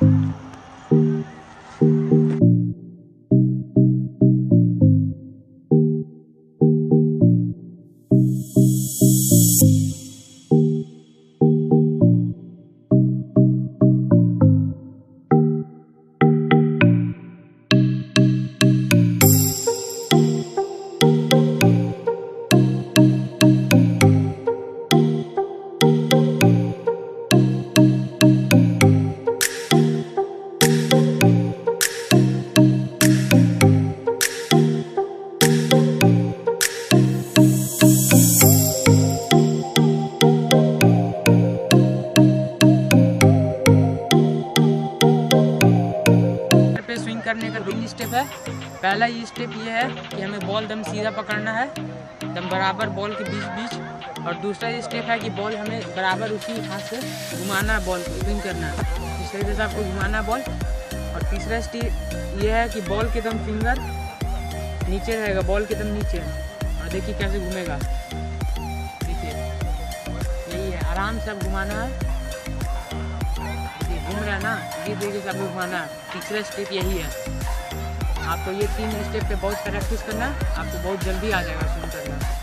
पे स्विंग करने का तीन स्टेप है। पहला ये स्टेप ये है कि हमें बॉल दम सीधा पकड़ना है, दम बराबर बॉल के बीच बीच और दूसरा स्टेप है कि बॉल हमें बराबर उसी हाथ से घुमाना है बॉल को स्विंग करना है। इस तरीके से आपको घुमाना है बॉल और तीसरा स्टेप ये है कि बॉल के दम फिंगर नीचे रहेगा बॉल के दम नीचे। और देखिए कैसे घूमेगा। देखिए, यही है, आराम से आप घुमाना है। ना ये देखिए सब घुमाना तीसरा स्टेप यही है। आपको ये तीन स्टेप पे बहुत प्रैक्टिस करना, आपको बहुत जल्दी आ जाएगा स्विम करना।